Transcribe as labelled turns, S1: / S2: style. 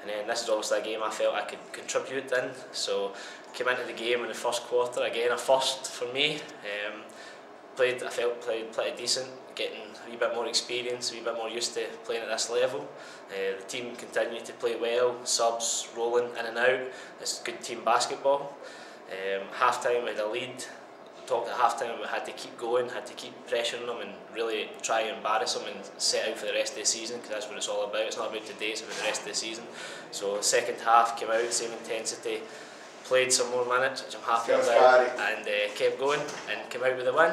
S1: And then this is obviously a game I felt I could contribute in. So came into the game in the first quarter, again a first for me. Um, played, I felt played pretty decent, getting a wee bit more experience, a wee bit more used to playing at this level. Uh, the team continued to play well, subs rolling in and out. It's good team basketball. Um, half time with a lead, talked at halftime about had to keep going, had to keep pressuring them and really try and embarrass them and set out for the rest of the season because that's what it's all about. It's not about today, it's about the rest of the season. So second half came out, same intensity, played some more minutes, which I'm happy about, and uh, kept going and came out with a win.